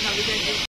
どうも。